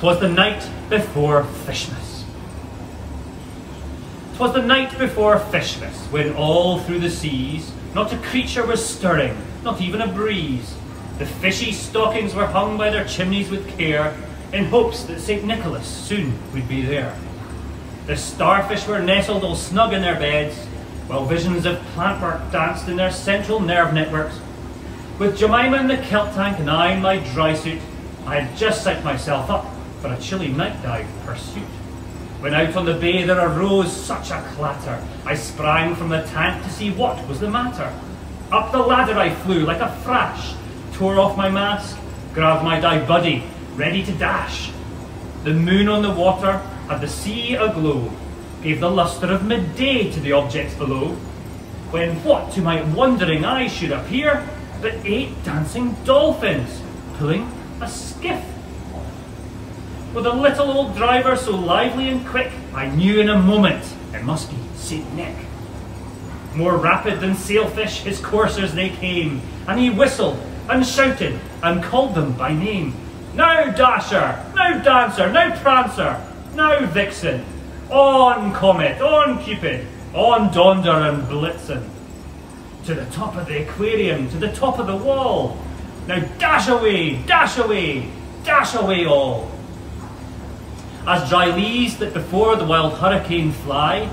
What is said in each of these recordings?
'Twas the night before Fishmas. 'Twas the night before Fishmas, when all through the seas not a creature was stirring, not even a breeze. The fishy stockings were hung by their chimneys with care, in hopes that St. Nicholas soon would be there. The starfish were nestled all snug in their beds, while visions of plankton danced in their central nerve networks. With Jemima in the kelp tank and I in my dry suit, I had just set myself up for a chilly night dive pursuit. When out on the bay there arose such a clatter, I sprang from the tank to see what was the matter. Up the ladder I flew like a flash, tore off my mask, grabbed my dive buddy, ready to dash. The moon on the water had the sea aglow, gave the lustre of midday to the objects below, when what to my wondering eyes should appear but eight dancing dolphins pulling a skiff. With a little old driver so lively and quick, I knew in a moment it must be St. Nick. More rapid than sailfish, his coursers they came, and he whistled and shouted and called them by name. Now Dasher, now Dancer, now Prancer, now Vixen, on Comet, on Cupid, on Donder and Blitzen. To the top of the aquarium, to the top of the wall. Now dash away, dash away, dash away all. As dry leaves that before the wild hurricane fly,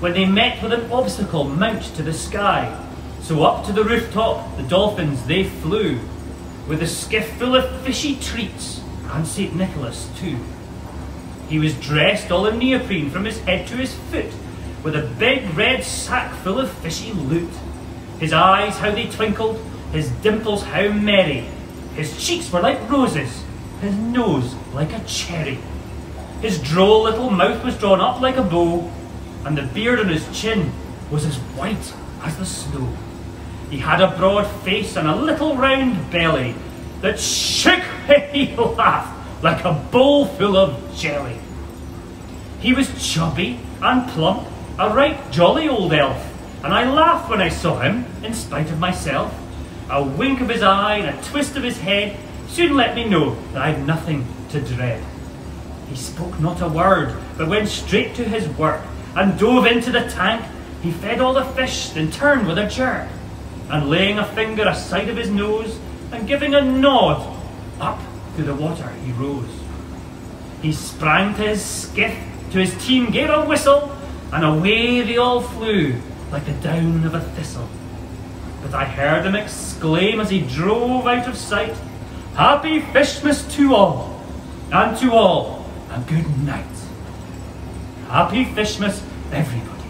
when they met with an obstacle mount to the sky. So up to the rooftop the dolphins they flew, with a skiff full of fishy treats, and St. Nicholas too. He was dressed all in neoprene from his head to his foot, with a big red sack full of fishy loot. His eyes, how they twinkled, his dimples, how merry. His cheeks were like roses, his nose like a cherry. His droll little mouth was drawn up like a bow, and the beard on his chin was as white as the snow. He had a broad face and a little round belly that shook he laughed like a bowl full of jelly. He was chubby and plump, a right jolly old elf, and I laughed when I saw him, in spite of myself. A wink of his eye and a twist of his head soon let me know that I'd nothing to dread. He spoke not a word, but went straight to his work, and dove into the tank. He fed all the fish, then turned with a jerk, and laying a finger aside of his nose, and giving a nod, up through the water he rose. He sprang to his skiff, to his team gave a whistle, and away they all flew like the down of a thistle. But I heard him exclaim as he drove out of sight, Happy Fishmas to all, and to all a good night. Happy Fishmas, everybody.